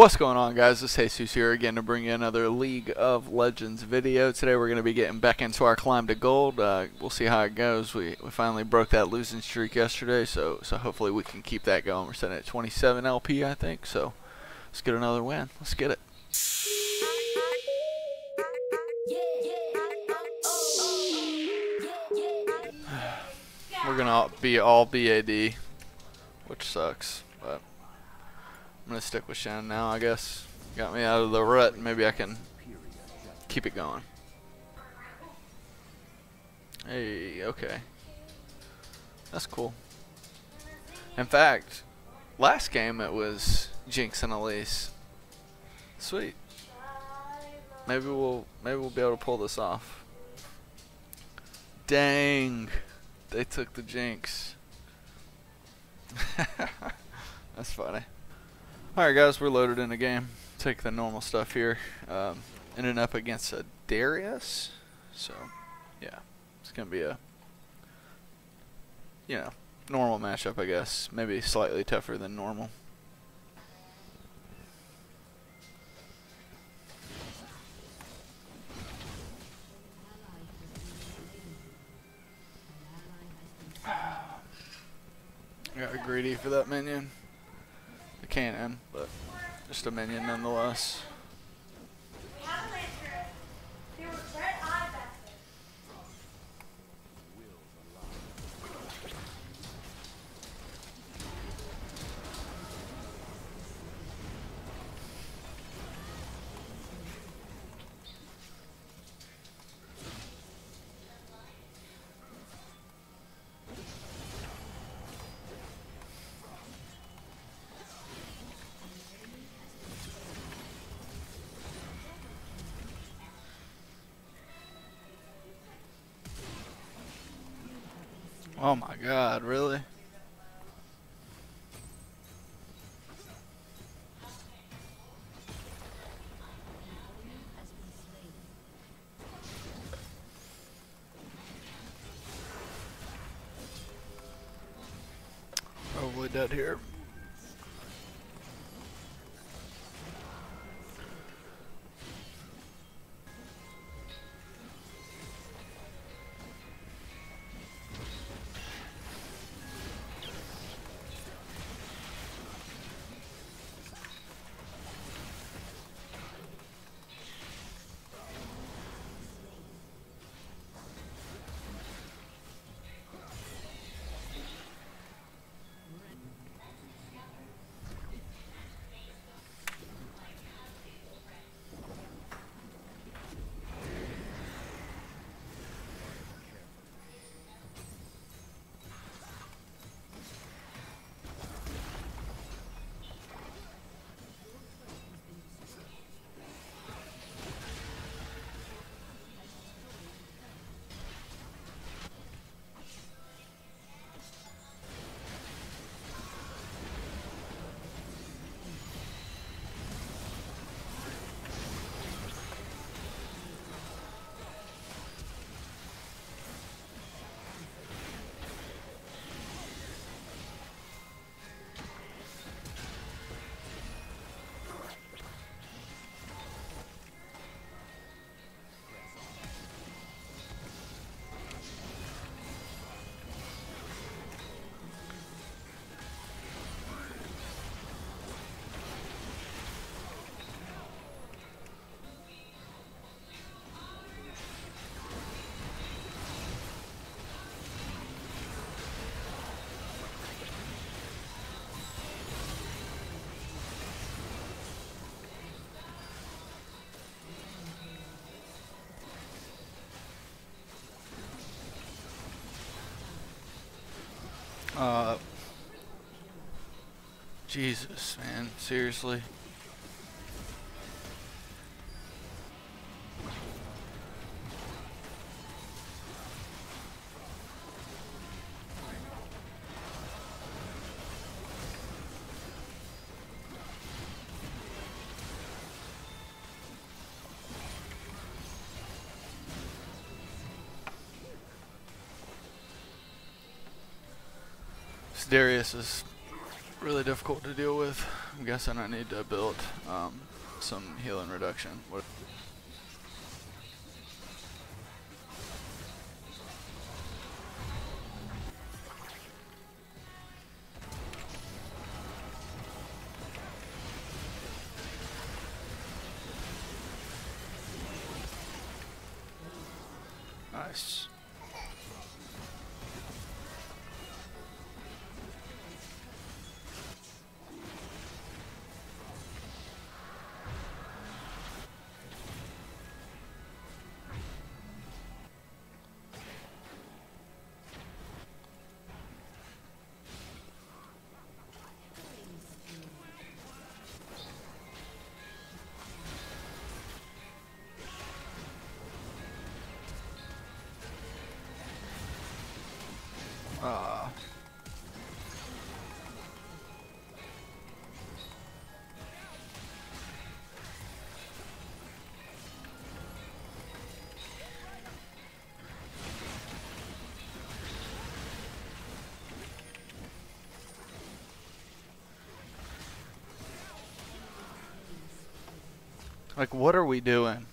What's going on guys, it's Jesus here again to bring you another League of Legends video. Today we're going to be getting back into our climb to gold. Uh, we'll see how it goes. We, we finally broke that losing streak yesterday, so so hopefully we can keep that going. We're sitting at 27 LP I think, so let's get another win. Let's get it. We're going to be all BAD, which sucks, but... Gonna stick with Shen now, I guess. Got me out of the rut, maybe I can keep it going. Hey, okay. That's cool. In fact, last game it was Jinx and Elise. Sweet. Maybe we'll maybe we'll be able to pull this off. Dang. They took the Jinx. That's funny. Alright guys, we're loaded in the game. Take the normal stuff here. Um, ending up against a Darius. So, yeah. It's going to be a, you know, normal matchup I guess. Maybe slightly tougher than normal. Got greedy for that minion cannon, but just a minion nonetheless. Oh my god, really? Probably dead here. Uh, Jesus, man, seriously. Darius is really difficult to deal with. I'm guessing I need to build um, some healing reduction. What Nice. Like, what are we doing?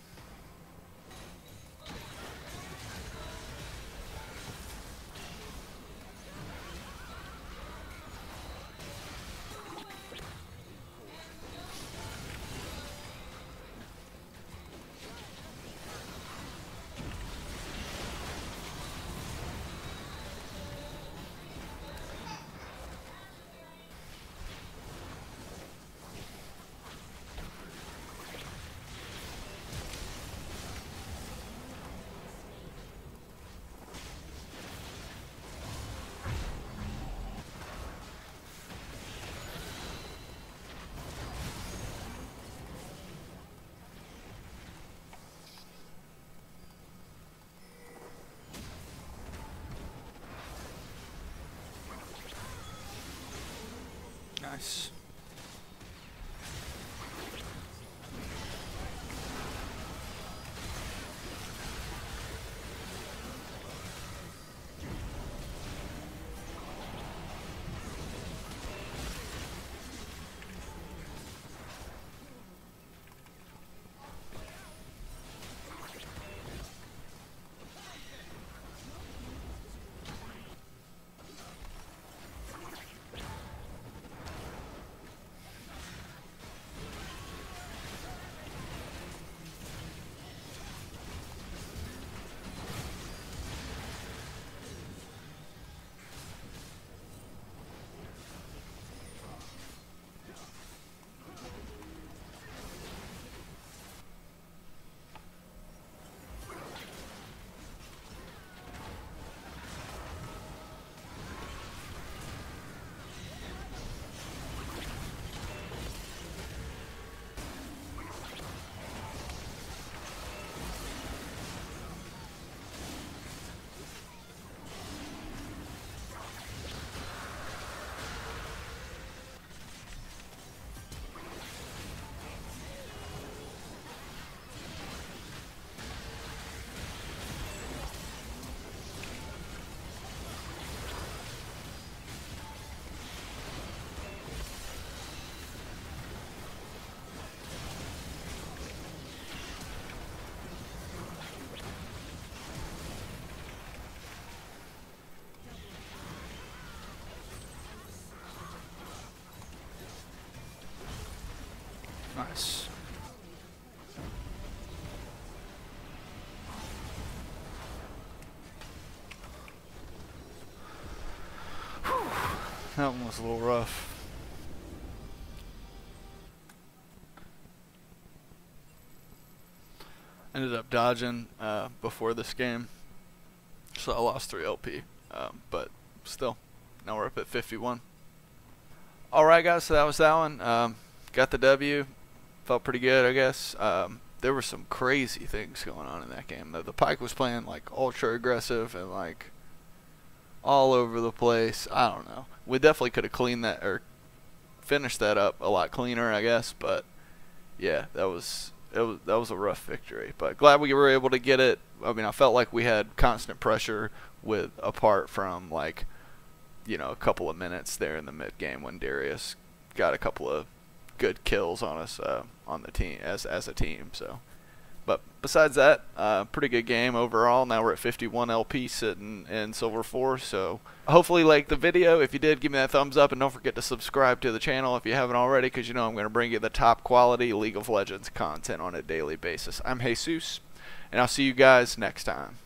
Nice. Whew. That one was a little rough. Ended up dodging uh, before this game, so I lost 3 LP. Um, but still, now we're up at 51. Alright guys, so that was that one. Um, got the W. Felt pretty good, I guess. Um, there were some crazy things going on in that game. The, the Pyke was playing like ultra aggressive and like all over the place. I don't know. We definitely could have cleaned that or finished that up a lot cleaner, I guess. But yeah, that was it was that was a rough victory. But glad we were able to get it. I mean, I felt like we had constant pressure with apart from like you know a couple of minutes there in the mid game when Darius got a couple of good kills on us uh, on the team as as a team. So, but besides that, uh, pretty good game overall. Now we're at 51 LP sitting in Silver Four. So hopefully like the video. If you did, give me that thumbs up and don't forget to subscribe to the channel if you haven't already, because you know I'm going to bring you the top quality League of Legends content on a daily basis. I'm Jesus, and I'll see you guys next time.